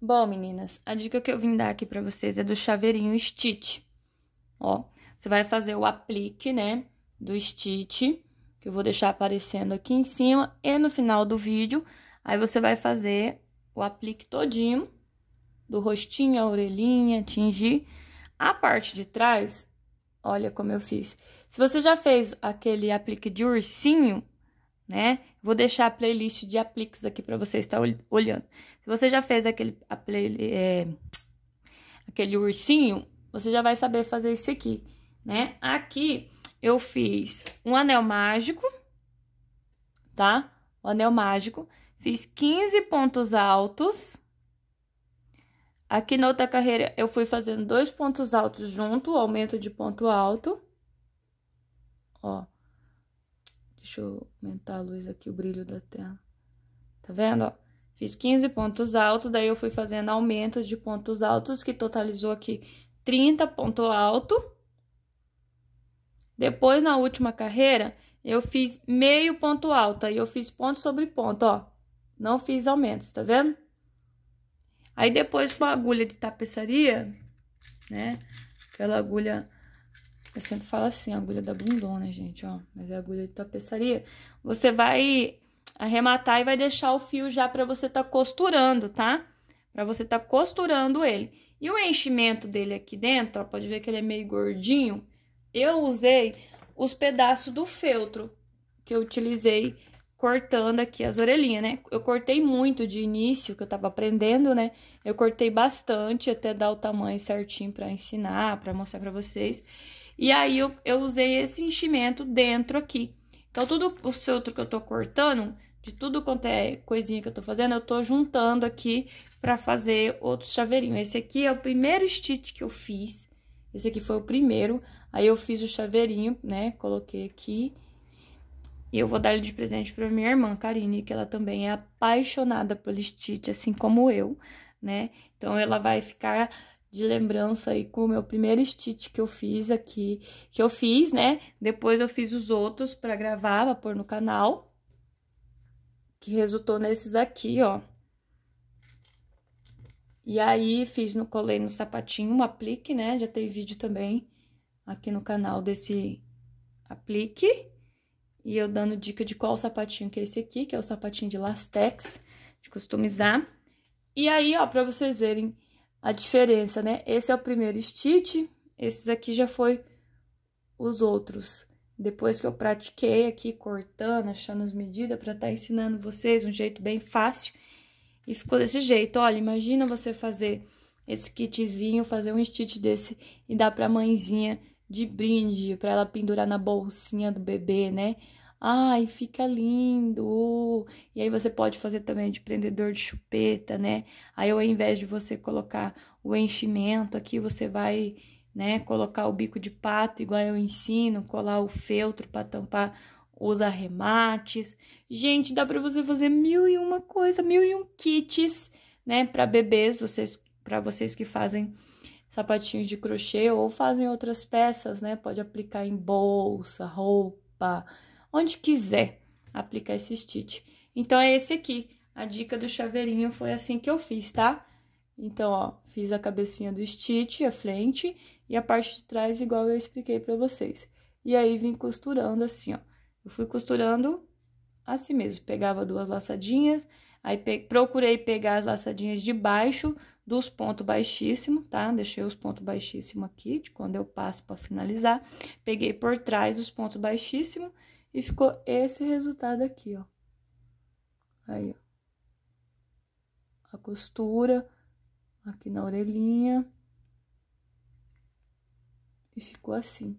Bom, meninas, a dica que eu vim dar aqui pra vocês é do chaveirinho Stitch. Ó, você vai fazer o aplique, né, do Stitch, que eu vou deixar aparecendo aqui em cima e no final do vídeo. Aí você vai fazer o aplique todinho, do rostinho, a orelhinha, tingir. A parte de trás, olha como eu fiz. Se você já fez aquele aplique de ursinho, né? Vou deixar a playlist de apliques aqui para você estar olhando. Se você já fez aquele, play, é, aquele ursinho, você já vai saber fazer isso aqui, né? Aqui eu fiz um anel mágico, tá? O anel mágico. Fiz 15 pontos altos. Aqui na outra carreira, eu fui fazendo dois pontos altos junto, aumento de ponto alto. Ó. Deixa eu aumentar a luz aqui, o brilho da tela. Tá vendo, ó? Fiz 15 pontos altos, daí eu fui fazendo aumento de pontos altos, que totalizou aqui 30 ponto alto. Depois, na última carreira, eu fiz meio ponto alto, aí eu fiz ponto sobre ponto, ó. Não fiz aumentos, tá vendo? Aí, depois, com a agulha de tapeçaria, né? Aquela agulha eu sempre falo assim, agulha da bundona, gente, ó. Mas é agulha de tapeçaria. Você vai arrematar e vai deixar o fio já pra você tá costurando, tá? Pra você tá costurando ele. E o enchimento dele aqui dentro, ó, pode ver que ele é meio gordinho. Eu usei os pedaços do feltro que eu utilizei cortando aqui as orelhinhas, né? Eu cortei muito de início, que eu tava aprendendo, né? Eu cortei bastante até dar o tamanho certinho pra ensinar, pra mostrar pra vocês. E aí, eu, eu usei esse enchimento dentro aqui. Então, tudo o feltro que eu tô cortando, de tudo quanto é coisinha que eu tô fazendo, eu tô juntando aqui pra fazer outros chaveirinhos. Esse aqui é o primeiro stitch que eu fiz. Esse aqui foi o primeiro. Aí, eu fiz o chaveirinho, né? Coloquei aqui. E eu vou dar ele de presente pra minha irmã, Karine, que ela também é apaixonada pelo stitch, assim como eu, né? Então, ela vai ficar de lembrança aí com o meu primeiro stitch que eu fiz aqui, que eu fiz, né? Depois eu fiz os outros para gravar, pra pôr no canal, que resultou nesses aqui, ó. E aí, fiz no colei no sapatinho um aplique, né? Já tem vídeo também aqui no canal desse aplique. E eu dando dica de qual sapatinho que é esse aqui, que é o sapatinho de lastex, de customizar. E aí, ó, pra vocês verem a diferença, né? Esse é o primeiro stitch, esses aqui já foi os outros. Depois que eu pratiquei aqui, cortando, achando as medidas, para estar tá ensinando vocês um jeito bem fácil. E ficou desse jeito, olha, imagina você fazer esse kitzinho, fazer um stitch desse e dar pra mãezinha de brinde, pra ela pendurar na bolsinha do bebê, né? Ai, fica lindo! E aí você pode fazer também de prendedor de chupeta, né? Aí ao invés de você colocar o enchimento aqui, você vai, né, colocar o bico de pato, igual eu ensino, colar o feltro para tampar os arremates. Gente, dá para você fazer mil e uma coisa, mil e um kits, né, para bebês, vocês, para vocês que fazem sapatinhos de crochê ou fazem outras peças, né? Pode aplicar em bolsa, roupa, onde quiser aplicar esse stitch. Então, é esse aqui. A dica do chaveirinho foi assim que eu fiz, tá? Então, ó, fiz a cabecinha do stitch, a frente, e a parte de trás igual eu expliquei pra vocês. E aí, vim costurando assim, ó. Eu fui costurando assim mesmo. Pegava duas laçadinhas, aí pe procurei pegar as laçadinhas de baixo dos pontos baixíssimos, tá? Deixei os pontos baixíssimos aqui, de quando eu passo pra finalizar. Peguei por trás os pontos baixíssimos e ficou esse resultado aqui, ó. Aí, ó. A costura aqui na orelhinha. E ficou assim,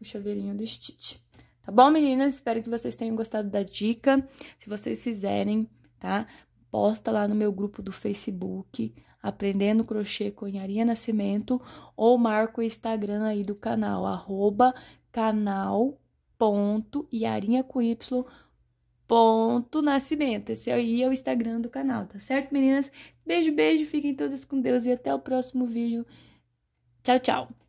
o chaveirinho do Stitch. Tá bom, meninas? Espero que vocês tenham gostado da dica. Se vocês fizerem, tá? Posta lá no meu grupo do Facebook, Aprendendo Crochê com Yarinha Nascimento, ou marca o Instagram aí do canal, arroba canal ponto Yarinha com Y ponto Nascimento. Esse aí é o Instagram do canal, tá certo, meninas? Beijo, beijo, fiquem todas com Deus e até o próximo vídeo. Tchau, tchau!